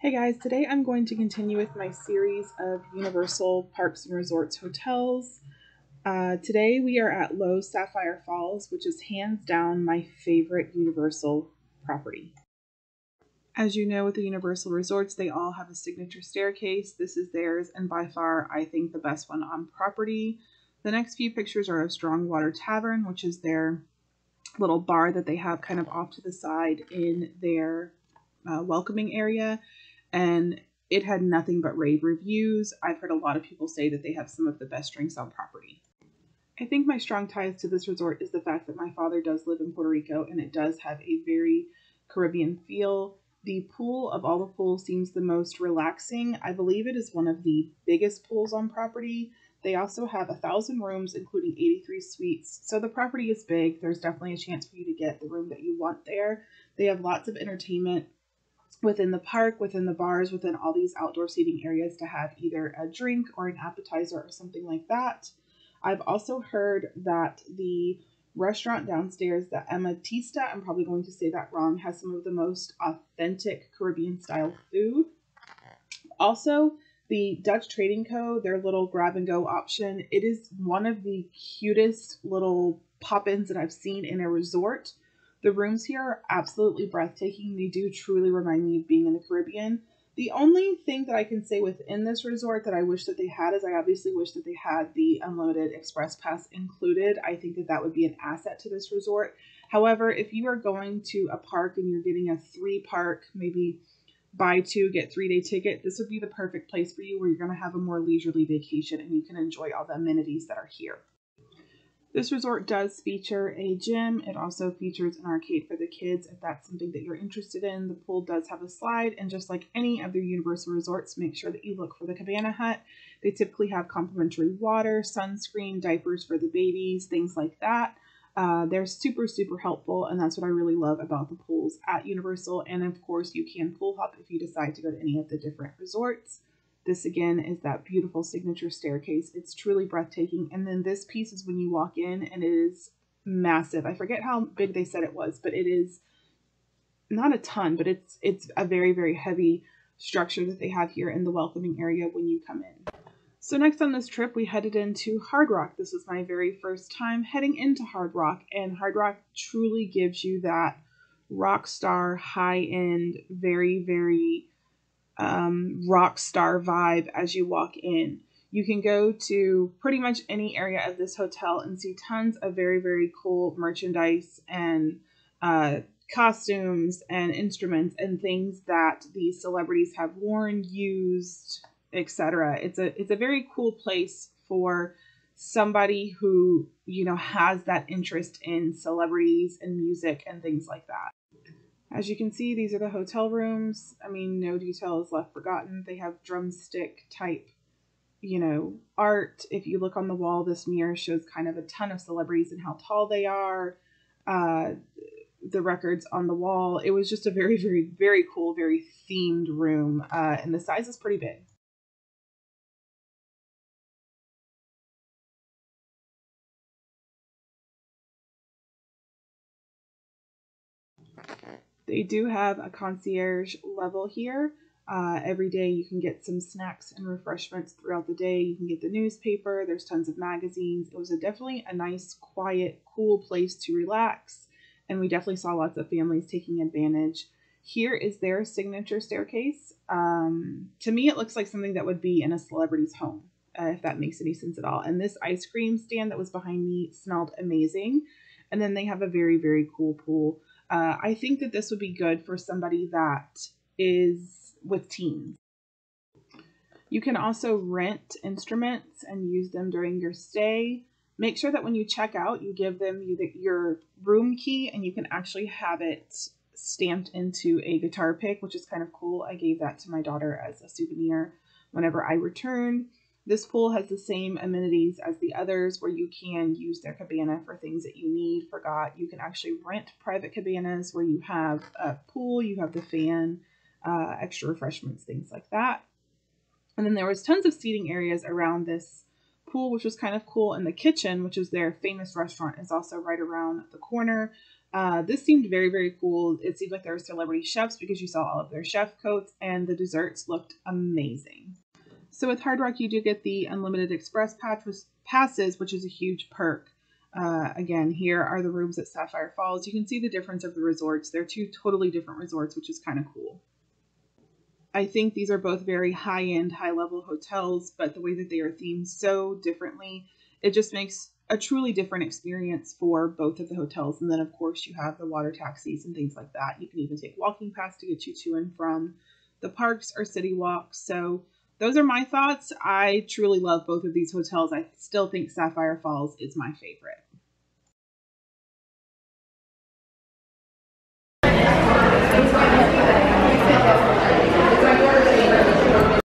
Hey guys, today I'm going to continue with my series of Universal Parks and Resorts hotels. Uh, today we are at Loews Sapphire Falls, which is hands down my favorite Universal property. As you know, with the Universal Resorts, they all have a signature staircase. This is theirs, and by far, I think the best one on property. The next few pictures are of Strongwater Tavern, which is their little bar that they have kind of off to the side in their uh, welcoming area and it had nothing but rave reviews. I've heard a lot of people say that they have some of the best drinks on property. I think my strong ties to this resort is the fact that my father does live in Puerto Rico and it does have a very Caribbean feel. The pool of all the pools seems the most relaxing. I believe it is one of the biggest pools on property. They also have a thousand rooms, including 83 suites. So the property is big. There's definitely a chance for you to get the room that you want there. They have lots of entertainment within the park, within the bars, within all these outdoor seating areas to have either a drink or an appetizer or something like that. I've also heard that the restaurant downstairs, the Amatista, I'm probably going to say that wrong, has some of the most authentic Caribbean style food. Also, the Dutch Trading Co., their little grab and go option, it is one of the cutest little pop ins that I've seen in a resort. The rooms here are absolutely breathtaking. They do truly remind me of being in the Caribbean. The only thing that I can say within this resort that I wish that they had is I obviously wish that they had the unlimited express pass included. I think that that would be an asset to this resort. However, if you are going to a park and you're getting a three park, maybe buy two, get three day ticket, this would be the perfect place for you where you're going to have a more leisurely vacation and you can enjoy all the amenities that are here. This resort does feature a gym. It also features an arcade for the kids if that's something that you're interested in. The pool does have a slide, and just like any other Universal resorts, make sure that you look for the Cabana Hut. They typically have complimentary water, sunscreen, diapers for the babies, things like that. Uh, they're super, super helpful, and that's what I really love about the pools at Universal. And of course, you can pool hop if you decide to go to any of the different resorts. This again is that beautiful signature staircase. It's truly breathtaking. And then this piece is when you walk in and it is massive. I forget how big they said it was, but it is not a ton, but it's it's a very very heavy structure that they have here in the welcoming area when you come in. So next on this trip, we headed into Hard Rock. This was my very first time heading into Hard Rock, and Hard Rock truly gives you that rock star, high end, very very um, rock star vibe as you walk in. You can go to pretty much any area of this hotel and see tons of very, very cool merchandise and uh, costumes and instruments and things that these celebrities have worn, used, etc. It's a it's a very cool place for somebody who you know has that interest in celebrities and music and things like that. As you can see, these are the hotel rooms. I mean, no detail is left forgotten. They have drumstick type, you know, art. If you look on the wall, this mirror shows kind of a ton of celebrities and how tall they are. Uh, the records on the wall. It was just a very, very, very cool, very themed room. Uh, and the size is pretty big. They do have a concierge level here. Uh, every day you can get some snacks and refreshments throughout the day. You can get the newspaper. There's tons of magazines. It was a, definitely a nice, quiet, cool place to relax. And we definitely saw lots of families taking advantage. Here is their signature staircase. Um, to me, it looks like something that would be in a celebrity's home, uh, if that makes any sense at all. And this ice cream stand that was behind me smelled amazing. And then they have a very, very cool pool. Uh, I think that this would be good for somebody that is with teens. You can also rent instruments and use them during your stay. Make sure that when you check out, you give them your room key and you can actually have it stamped into a guitar pick, which is kind of cool. I gave that to my daughter as a souvenir whenever I return. This pool has the same amenities as the others where you can use their cabana for things that you need, forgot. You can actually rent private cabanas where you have a pool, you have the fan, uh, extra refreshments, things like that. And then there was tons of seating areas around this pool, which was kind of cool. And the kitchen, which is their famous restaurant, is also right around the corner. Uh, this seemed very, very cool. It seemed like there were celebrity chefs because you saw all of their chef coats, and the desserts looked amazing. So with Hard Rock, you do get the unlimited express passes, which is a huge perk. Uh, again, here are the rooms at Sapphire Falls. You can see the difference of the resorts. They're two totally different resorts, which is kind of cool. I think these are both very high end, high level hotels, but the way that they are themed so differently, it just makes a truly different experience for both of the hotels. And then, of course, you have the water taxis and things like that. You can even take walking paths to get you to and from the parks or city walks. So, those are my thoughts. I truly love both of these hotels. I still think Sapphire Falls is my favorite.